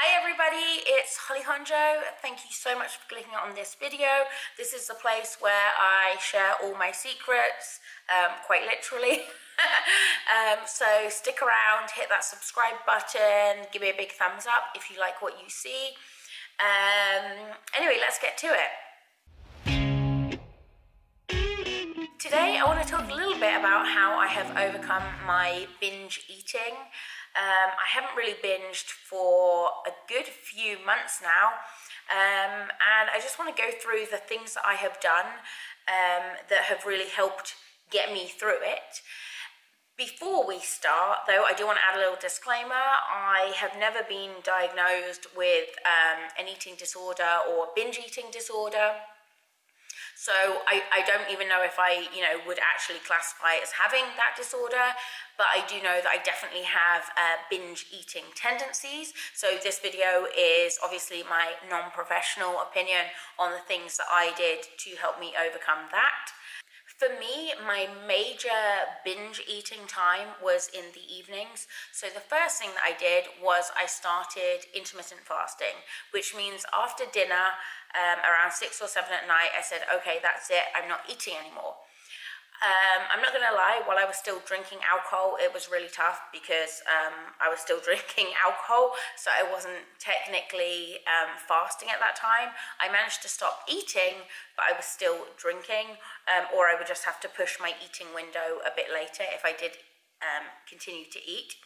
Hi everybody, it's Holly Honjo. Thank you so much for clicking on this video. This is the place where I share all my secrets, um, quite literally. um, so stick around, hit that subscribe button, give me a big thumbs up if you like what you see. Um, anyway, let's get to it. Today I want to talk a little bit about how I have overcome my binge eating. Um, I haven't really binged for a good few months now, um, and I just want to go through the things that I have done um, that have really helped get me through it. Before we start, though, I do want to add a little disclaimer. I have never been diagnosed with um, an eating disorder or binge eating disorder. So I, I don't even know if I, you know, would actually classify as having that disorder, but I do know that I definitely have uh, binge eating tendencies. So this video is obviously my non-professional opinion on the things that I did to help me overcome that. For me, my major binge eating time was in the evenings. So the first thing that I did was I started intermittent fasting, which means after dinner, um, around six or seven at night, I said, okay, that's it, I'm not eating anymore. Um, I'm not gonna lie, while I was still drinking alcohol, it was really tough because um, I was still drinking alcohol, so I wasn't technically um, fasting at that time. I managed to stop eating, but I was still drinking, um, or I would just have to push my eating window a bit later if I did um, continue to eat.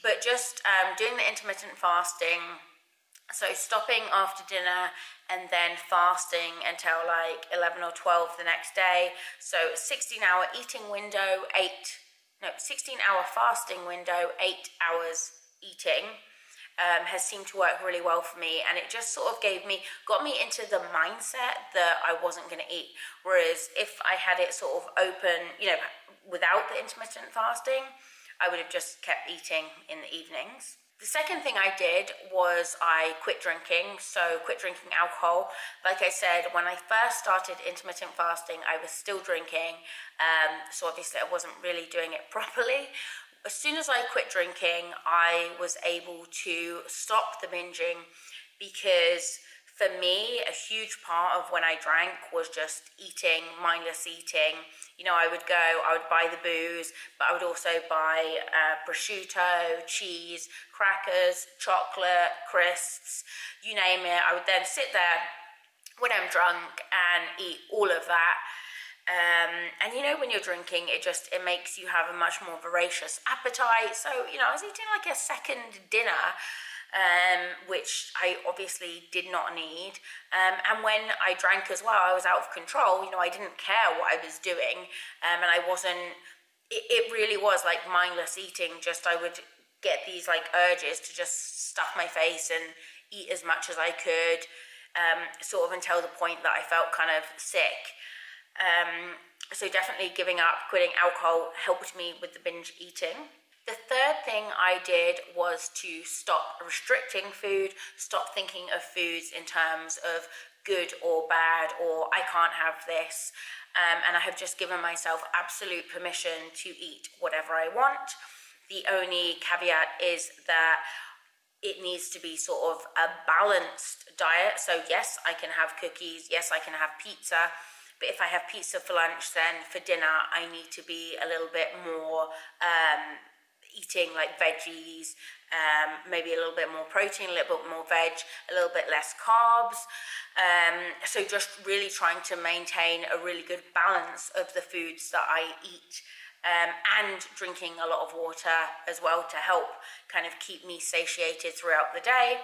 But just um, doing the intermittent fasting, so stopping after dinner and then fasting until like 11 or 12 the next day. So 16 hour eating window, eight, no, 16 hour fasting window, eight hours eating. Um, has seemed to work really well for me and it just sort of gave me got me into the mindset that I wasn't going to eat whereas if I had it sort of open you know without the intermittent fasting I would have just kept eating in the evenings the second thing I did was I quit drinking, so quit drinking alcohol. Like I said, when I first started intermittent fasting, I was still drinking, um, so obviously I wasn't really doing it properly. As soon as I quit drinking, I was able to stop the binging because for me, a huge part of when I drank was just eating, mindless eating. You know, I would go, I would buy the booze, but I would also buy uh, prosciutto, cheese, crackers, chocolate, crisps, you name it. I would then sit there when I'm drunk and eat all of that. Um, and you know, when you're drinking, it just it makes you have a much more voracious appetite. So you know, I was eating like a second dinner um, which I obviously did not need. Um, and when I drank as well, I was out of control. You know, I didn't care what I was doing, um, and I wasn't. It, it really was like mindless eating. Just I would get these like urges to just stuff my face and eat as much as I could, um, sort of until the point that I felt kind of sick. Um, so definitely giving up, quitting alcohol helped me with the binge eating. The third thing I did was to stop restricting food, stop thinking of foods in terms of good or bad, or I can't have this. Um, and I have just given myself absolute permission to eat whatever I want. The only caveat is that it needs to be sort of a balanced diet. So, yes, I can have cookies, yes, I can have pizza. But if I have pizza for lunch, then for dinner, I need to be a little bit more um, eating like veggies, um, maybe a little bit more protein, a little bit more veg, a little bit less carbs. Um, so just really trying to maintain a really good balance of the foods that I eat. Um, and drinking a lot of water as well to help kind of keep me satiated throughout the day.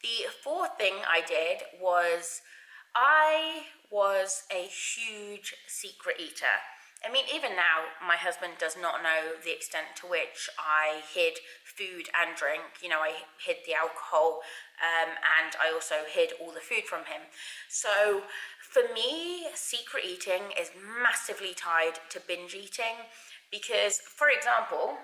The fourth thing I did was I was a huge secret eater. I mean, even now, my husband does not know the extent to which I hid food and drink. You know, I hid the alcohol um, and I also hid all the food from him. So, for me, secret eating is massively tied to binge eating because, for example,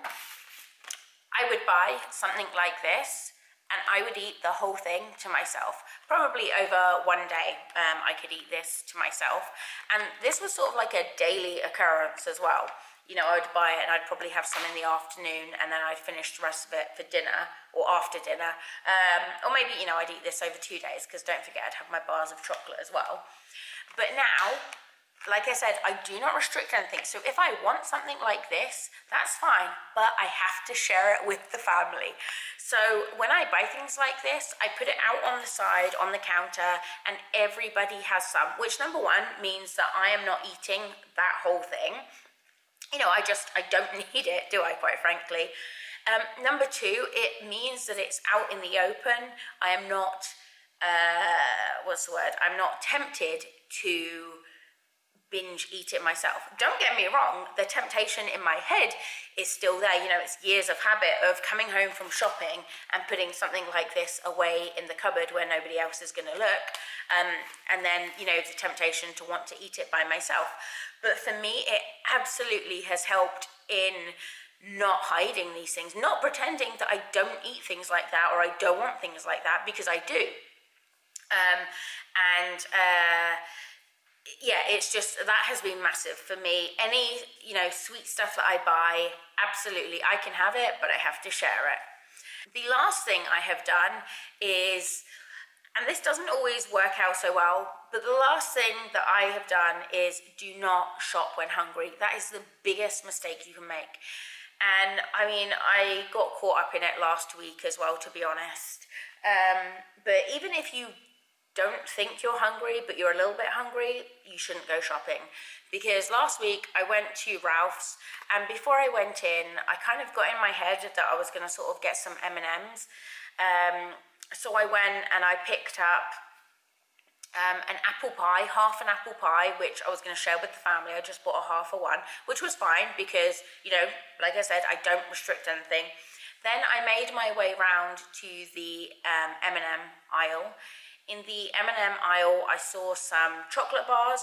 I would buy something like this and I would eat the whole thing to myself. Probably over one day, um, I could eat this to myself. And this was sort of like a daily occurrence as well. you know, I would buy it and I'd probably have some in the afternoon and then I'd finish the rest of it for dinner or after dinner. Um, or maybe, you know, I'd eat this over two days because don't forget I'd have my bars of chocolate as well. But now, like I said, I do not restrict anything. So if I want something like this, that's fine, but I have to share it with the family. So when I buy things like this, I put it out on the side, on the counter, and everybody has some, which number one means that I am not eating that whole thing you know, I just, I don't need it, do I, quite frankly. Um, number two, it means that it's out in the open. I am not, uh, what's the word? I'm not tempted to binge eat it myself. Don't get me wrong, the temptation in my head is still there. You know, it's years of habit of coming home from shopping and putting something like this away in the cupboard where nobody else is going to look. Um, and then, you know, the temptation to want to eat it by myself. But for me, it absolutely has helped in not hiding these things, not pretending that I don't eat things like that or I don't want things like that because I do. Um, and uh, yeah, it's just that has been massive for me. Any you know sweet stuff that I buy, absolutely, I can have it, but I have to share it. The last thing I have done is and this doesn't always work out so well, but the last thing that I have done is do not shop when hungry. That is the biggest mistake you can make. And I mean, I got caught up in it last week as well, to be honest. Um, but even if you don't think you're hungry, but you're a little bit hungry, you shouldn't go shopping. Because last week I went to Ralph's, and before I went in, I kind of got in my head that I was going to sort of get some M&Ms. Um, so I went and I picked up um, an apple pie, half an apple pie, which I was going to share with the family. I just bought a half of one, which was fine because, you know, like I said, I don't restrict anything. Then I made my way round to the um, M&M aisle. In the M&M aisle, I saw some chocolate bars,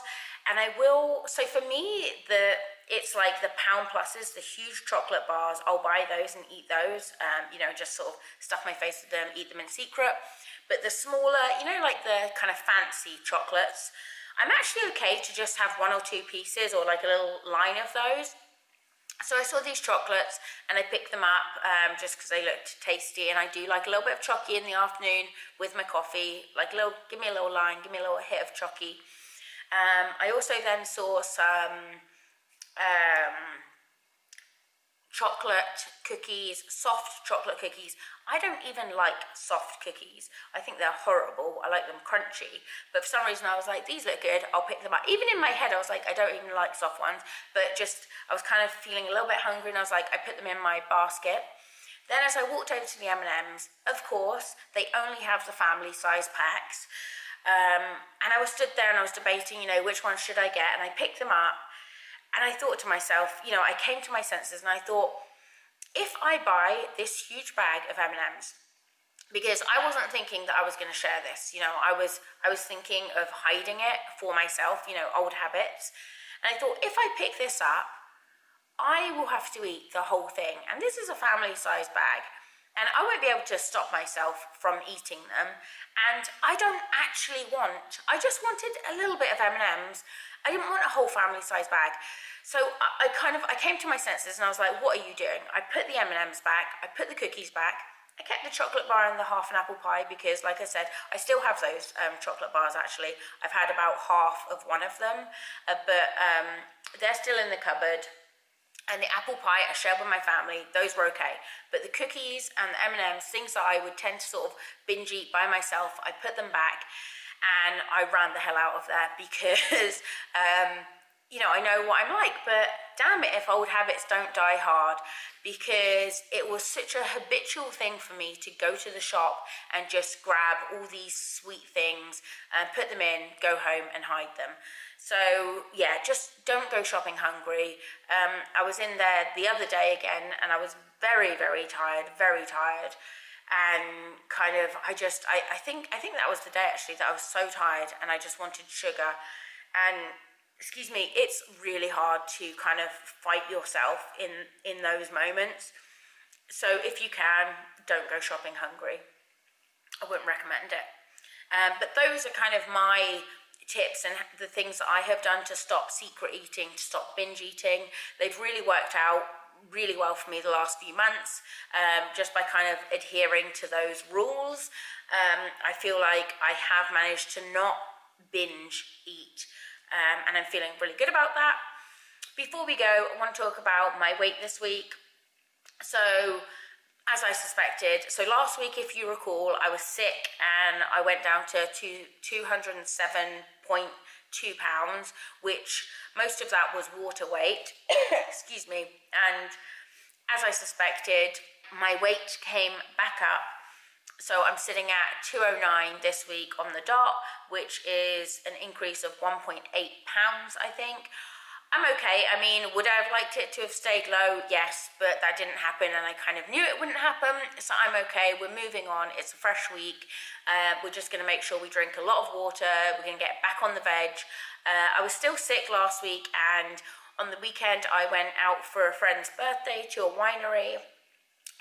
and I will. So for me, the it's like the pound pluses, the huge chocolate bars. I'll buy those and eat those. Um, you know, just sort of stuff my face with them, eat them in secret. But the smaller, you know, like the kind of fancy chocolates, I'm actually okay to just have one or two pieces or like a little line of those. So I saw these chocolates and I picked them up um, just because they looked tasty. And I do like a little bit of chocky in the afternoon with my coffee. Like a little, give me a little line, give me a little hit of chocky. Um, I also then saw some um, chocolate cookies, soft chocolate cookies. I don't even like soft cookies. I think they're horrible. I like them crunchy. But for some reason, I was like, these look good. I'll pick them up. Even in my head, I was like, I don't even like soft ones. But just, I was kind of feeling a little bit hungry, and I was like, I put them in my basket. Then as I walked over to the M&Ms, of course, they only have the family size packs. Um, and I was stood there and I was debating, you know, which one should I get? And I picked them up and I thought to myself, you know, I came to my senses and I thought, if I buy this huge bag of M&Ms, because I wasn't thinking that I was going to share this, you know, I was I was thinking of hiding it for myself, you know, old habits. And I thought if I pick this up, I will have to eat the whole thing. And this is a family size bag. And I won't be able to stop myself from eating them. And I don't actually want, I just wanted a little bit of M&Ms I didn't want a whole family size bag. So I, I, kind of, I came to my senses and I was like, what are you doing? I put the M&Ms back, I put the cookies back, I kept the chocolate bar and the half an apple pie because, like I said, I still have those um, chocolate bars actually. I've had about half of one of them, uh, but um, they're still in the cupboard. And the apple pie I shared with my family, those were okay. But the cookies and the M&Ms, things that I would tend to sort of binge eat by myself, I put them back and I ran the hell out of there because, um, you know, I know what I'm like, but damn it if old habits don't die hard because it was such a habitual thing for me to go to the shop and just grab all these sweet things and put them in, go home and hide them. So yeah, just don't go shopping hungry. Um, I was in there the other day again and I was very, very tired, very tired and kind of I just I, I think I think that was the day actually that I was so tired and I just wanted sugar and excuse me it's really hard to kind of fight yourself in in those moments so if you can don't go shopping hungry I wouldn't recommend it um, but those are kind of my tips and the things that I have done to stop secret eating, to stop binge eating. They've really worked out really well for me the last few months um, just by kind of adhering to those rules. Um, I feel like I have managed to not binge eat um, and I'm feeling really good about that. Before we go, I want to talk about my weight this week. So, as I suspected, so last week, if you recall, I was sick and I went down to two, 207.2 pounds, which most of that was water weight. Excuse me. And as I suspected, my weight came back up. So I'm sitting at 209 this week on the dot, which is an increase of 1.8 pounds, I think. I'm okay. I mean, would I have liked it to have stayed low? Yes, but that didn't happen, and I kind of knew it wouldn't happen. So I'm okay. We're moving on. It's a fresh week. Uh, we're just going to make sure we drink a lot of water. We're going to get back on the veg. Uh, I was still sick last week, and on the weekend, I went out for a friend's birthday to a winery,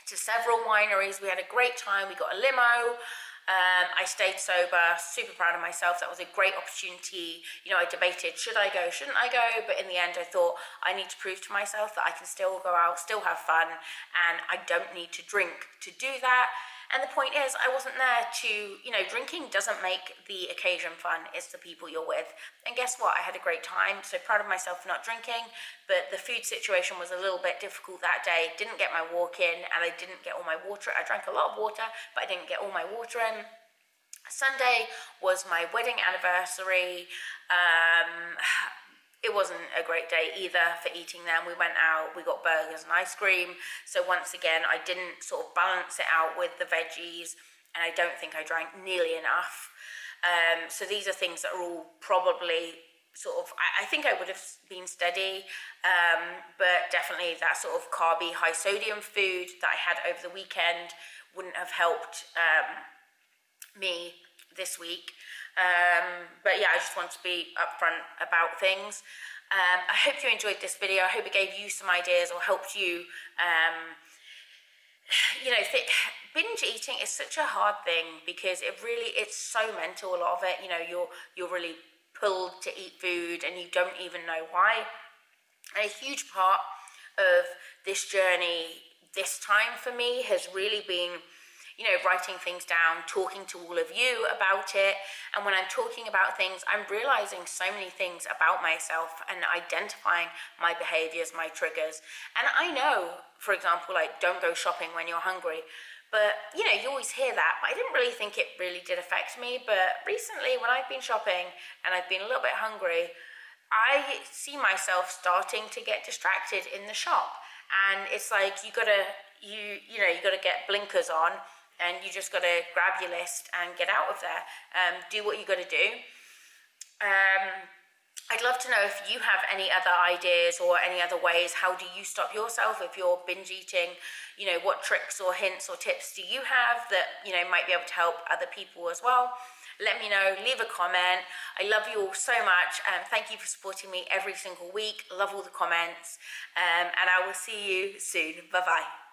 to several wineries. We had a great time. We got a limo. Um, I stayed sober, super proud of myself. That was a great opportunity. You know, I debated should I go, shouldn't I go? But in the end, I thought I need to prove to myself that I can still go out, still have fun, and I don't need to drink to do that. And the point is, I wasn't there to, you know, drinking doesn't make the occasion fun, it's the people you're with. And guess what? I had a great time, so proud of myself for not drinking, but the food situation was a little bit difficult that day. Didn't get my walk in, and I didn't get all my water. I drank a lot of water, but I didn't get all my water in. Sunday was my wedding anniversary. Um, it wasn't a great day either for eating them. We went out, we got burgers and ice cream. So once again, I didn't sort of balance it out with the veggies, and I don't think I drank nearly enough. Um, so these are things that are all probably sort of, I, I think I would have been steady, um, but definitely that sort of carby, high sodium food that I had over the weekend wouldn't have helped um, me this week. Um, but yeah, I just want to be upfront about things. Um, I hope you enjoyed this video. I hope it gave you some ideas or helped you. Um, you know, binge eating is such a hard thing because it really it's so mental. A lot of it, you know, you're you're really pulled to eat food and you don't even know why. And a huge part of this journey this time for me has really been you know, writing things down, talking to all of you about it. And when I'm talking about things, I'm realizing so many things about myself and identifying my behaviors, my triggers. And I know, for example, like don't go shopping when you're hungry. But you know, you always hear that, but I didn't really think it really did affect me. But recently, when I've been shopping and I've been a little bit hungry, I see myself starting to get distracted in the shop. And it's like you gotta you you know you gotta get blinkers on and you just got to grab your list and get out of there. Um, do what you got to do. Um, I'd love to know if you have any other ideas or any other ways. How do you stop yourself if you're binge eating? You know, what tricks or hints or tips do you have that, you know, might be able to help other people as well? Let me know, leave a comment. I love you all so much. Um, thank you for supporting me every single week. Love all the comments. Um, and I will see you soon. Bye bye.